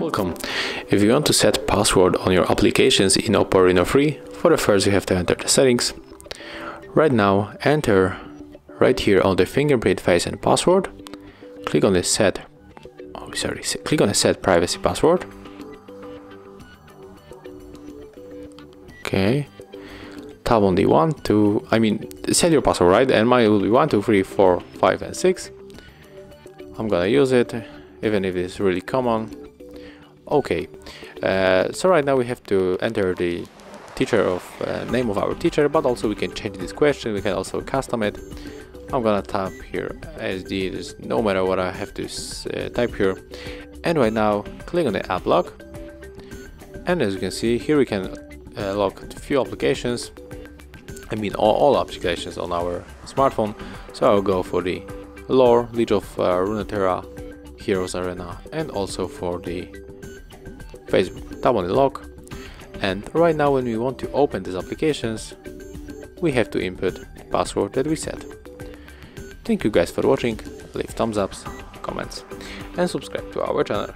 Welcome. If you want to set password on your applications in Oppo Reno 3, for the first you have to enter the settings. Right now enter right here on the fingerprint face and password. Click on the set oh sorry, click on the set privacy password. Okay. Tab on the one, two, I mean set your password right? And mine will be one, two, three, four, five and six. I'm gonna use it even if it's really common. Okay uh, so right now we have to enter the teacher of uh, name of our teacher but also we can change this question. We can also custom it. I'm gonna type here SD There's no matter what I have to uh, type here. And right now click on the app lock. And as you can see here we can uh, lock a few applications I mean all, all, applications on our smartphone so I'll go for the lore League of uh, Runeterra Heroes Arena and also for the Facebook, tap on the lock and right now when we want to open these applications we have to input the password that we set. Thank you guys for watching, leave thumbs ups, comments and subscribe to our channel.